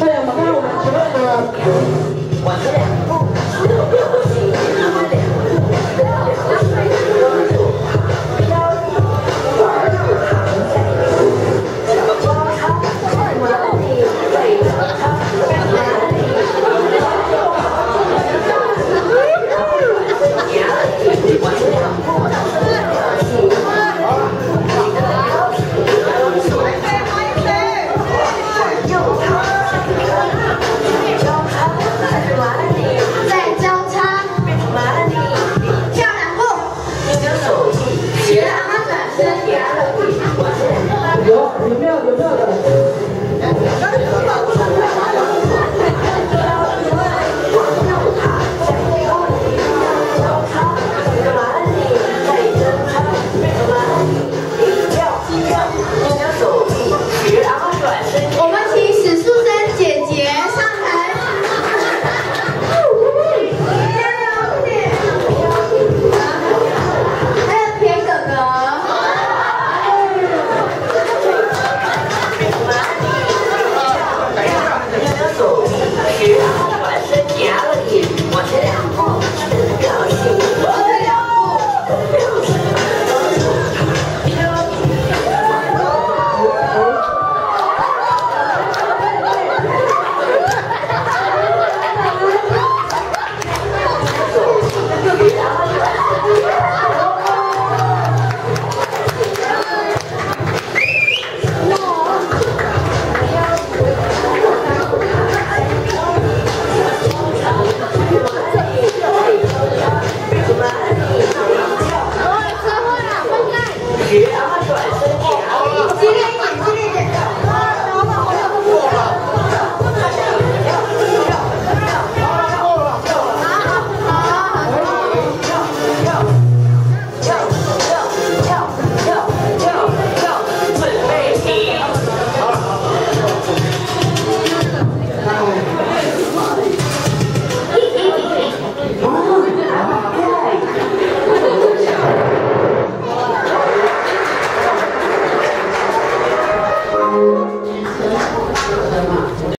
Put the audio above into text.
对，我们看我们前面的。有有没有有没有的。